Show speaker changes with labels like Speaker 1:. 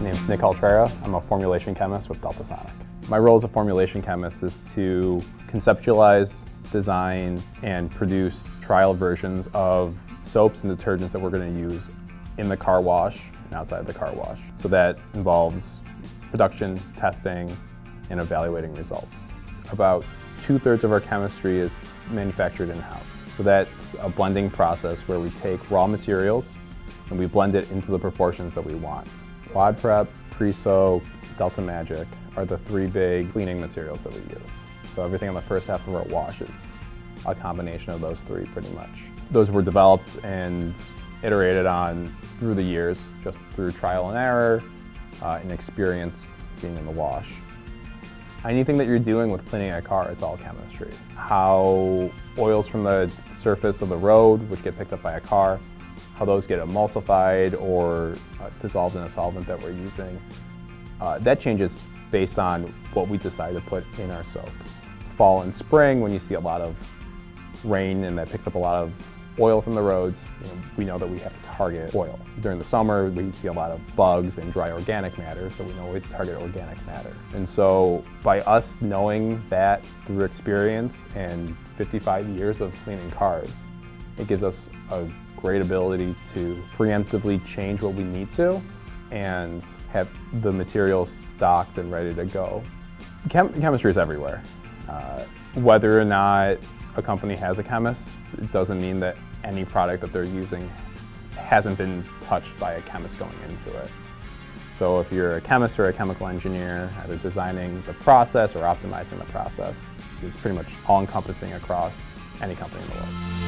Speaker 1: Nick Cultrara. I'm a formulation chemist with Delta Sonic. My role as a formulation chemist is to conceptualize, design, and produce trial versions of soaps and detergents that we're going to use in the car wash and outside the car wash. So that involves production, testing, and evaluating results. About two-thirds of our chemistry is manufactured in-house. So that's a blending process where we take raw materials and we blend it into the proportions that we want. Quad Prep, Preso, Delta Magic are the three big cleaning materials that we use. So everything on the first half of our wash is a combination of those three pretty much. Those were developed and iterated on through the years, just through trial and error uh, and experience being in the wash. Anything that you're doing with cleaning a car, it's all chemistry. How oils from the surface of the road, which get picked up by a car, how those get emulsified or uh, dissolved in a solvent that we're using, uh, that changes based on what we decide to put in our soaps. Fall and spring, when you see a lot of rain and that picks up a lot of oil from the roads, you know, we know that we have to target oil. During the summer, we see a lot of bugs and dry organic matter, so we know we have to target organic matter. And so by us knowing that through experience and 55 years of cleaning cars, it gives us a great ability to preemptively change what we need to and have the materials stocked and ready to go. Chem chemistry is everywhere. Uh, whether or not a company has a chemist, it doesn't mean that any product that they're using hasn't been touched by a chemist going into it. So if you're a chemist or a chemical engineer, either designing the process or optimizing the process, it's pretty much all-encompassing across any company in the world.